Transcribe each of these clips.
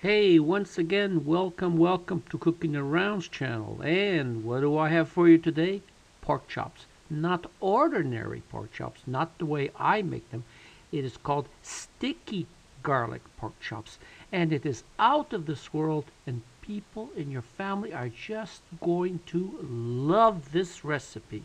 Hey, once again, welcome, welcome to Cooking Arounds channel. And what do I have for you today? Pork chops. Not ordinary pork chops, not the way I make them. It is called sticky garlic pork chops. And it is out of this world, and people in your family are just going to love this recipe.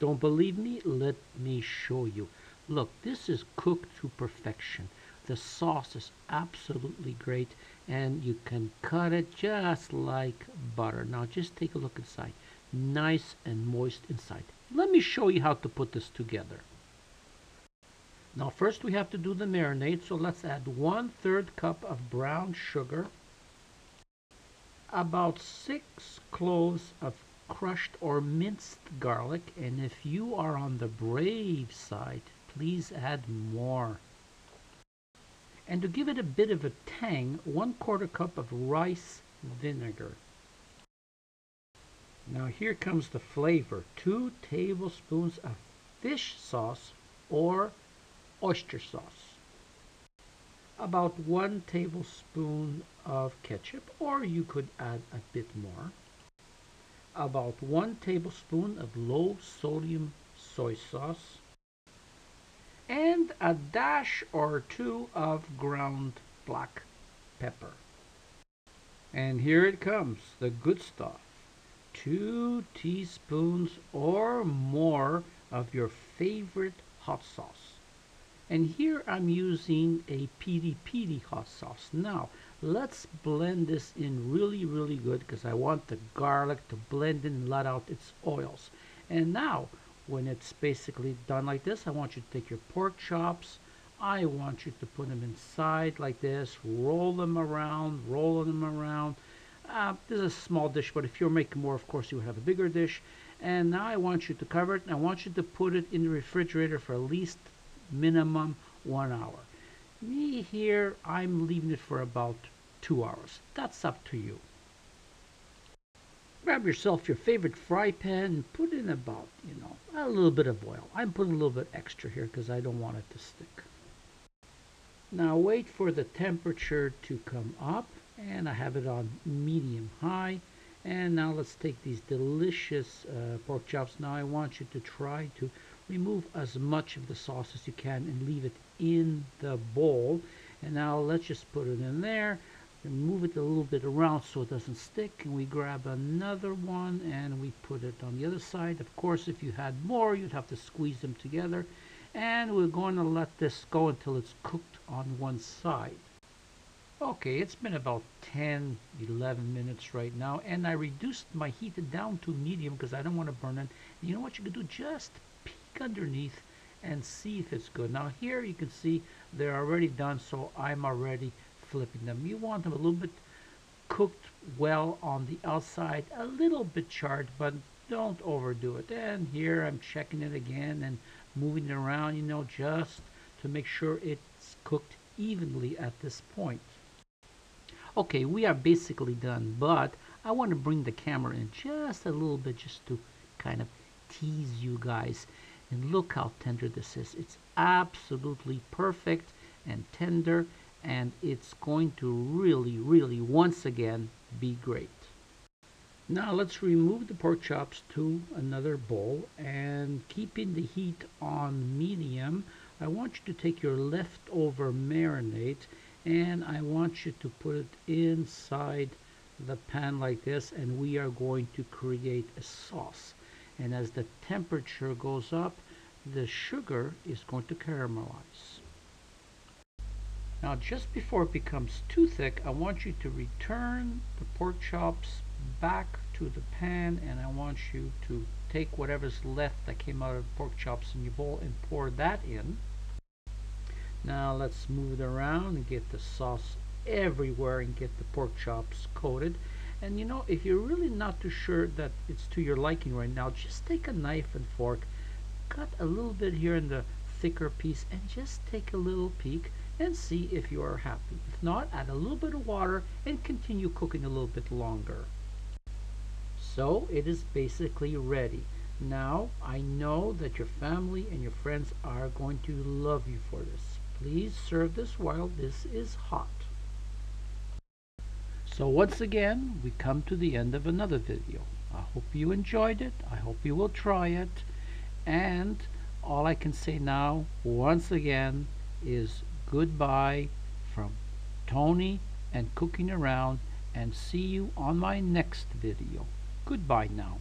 Don't believe me? Let me show you. Look, this is cooked to perfection. The sauce is absolutely great and you can cut it just like butter. Now just take a look inside. Nice and moist inside. Let me show you how to put this together. Now first we have to do the marinade, so let's add one third cup of brown sugar, about six cloves of crushed or minced garlic, and if you are on the brave side, please add more. And to give it a bit of a tang, one quarter cup of rice vinegar. Now here comes the flavor. Two tablespoons of fish sauce or oyster sauce. About one tablespoon of ketchup, or you could add a bit more. About one tablespoon of low sodium soy sauce and a dash or two of ground black pepper. And here it comes, the good stuff. Two teaspoons or more of your favorite hot sauce. And here I'm using a piri piri hot sauce. Now, let's blend this in really, really good because I want the garlic to blend in and let out its oils. And now, when it's basically done like this, I want you to take your pork chops. I want you to put them inside like this, roll them around, roll them around. Uh, this is a small dish, but if you're making more, of course, you would have a bigger dish. And now I want you to cover it, and I want you to put it in the refrigerator for at least minimum one hour. Me here, I'm leaving it for about two hours. That's up to you. Grab yourself your favorite fry pan and put in about, you know, a little bit of oil. I'm putting a little bit extra here because I don't want it to stick. Now wait for the temperature to come up and I have it on medium high. And now let's take these delicious uh, pork chops. Now I want you to try to remove as much of the sauce as you can and leave it in the bowl. And now let's just put it in there and move it a little bit around so it doesn't stick and we grab another one and we put it on the other side. Of course if you had more you'd have to squeeze them together and we're going to let this go until it's cooked on one side. Okay it's been about 10 11 minutes right now and I reduced my heat down to medium because I don't want to burn it. You know what you can do? Just peek underneath and see if it's good. Now here you can see they're already done so I'm already flipping them. You want them a little bit cooked well on the outside, a little bit charred, but don't overdo it. And here I'm checking it again and moving it around, you know, just to make sure it's cooked evenly at this point. Okay, we are basically done, but I want to bring the camera in just a little bit just to kind of tease you guys. And look how tender this is. It's absolutely perfect and tender and it's going to really, really, once again, be great. Now let's remove the pork chops to another bowl and keeping the heat on medium, I want you to take your leftover marinade and I want you to put it inside the pan like this and we are going to create a sauce. And as the temperature goes up, the sugar is going to caramelize. Now just before it becomes too thick, I want you to return the pork chops back to the pan and I want you to take whatever's left that came out of the pork chops in your bowl and pour that in. Now let's move it around and get the sauce everywhere and get the pork chops coated. And you know, if you're really not too sure that it's to your liking right now, just take a knife and fork, cut a little bit here in the thicker piece and just take a little peek and see if you are happy. If not, add a little bit of water and continue cooking a little bit longer. So it is basically ready. Now I know that your family and your friends are going to love you for this. Please serve this while this is hot. So once again, we come to the end of another video. I hope you enjoyed it. I hope you will try it. And all I can say now, once again, is goodbye from Tony and Cooking Around and see you on my next video. Goodbye now.